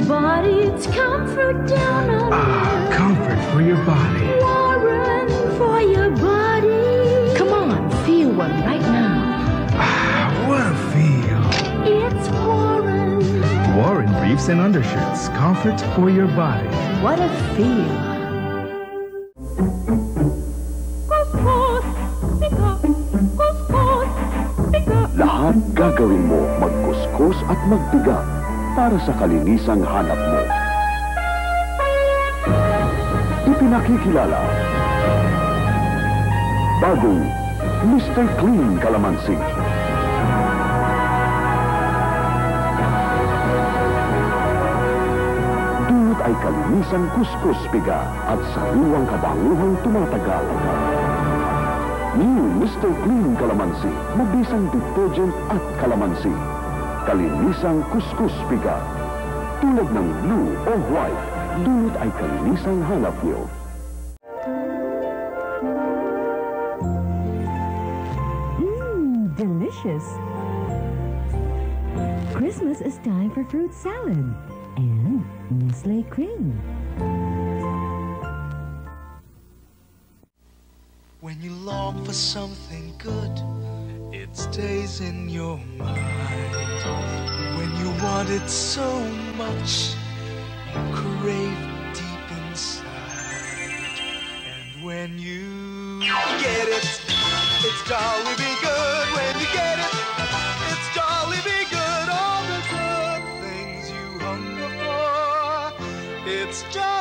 your body. It's comfort down on Ah, comfort for your body. Warren for your body. Come on, feel one right now. Ah, what a feel. It's Warren. Warren briefs and undershirts. Comfort for your body. What a feel. Kuskus, pika, kuskus, pika. Lahat gagawin mo magkuskus at magbiga para sa kalinisang hanap mo. Ipinakikilala. Bagong Mr. Clean Calamansi. Dulot ay kalinisang kuskus biga at sariwang kabanguhang tumatagal. New Mr. Clean Calamansi. Mabisang detergent at calamansi. Kalinisang kuskus biga. Tulad ng blue o white, dulot ay kalinisang hanap niyo. Mmm, delicious. Christmas is time for fruit salad and Nestle cream. When you long for something good, it stays in your mind. When you want it so much, you crave deep inside. And when you get it, it's Jollibee good. When you get it, it's Jollibee good. All the good things you hunger for, it's jolly.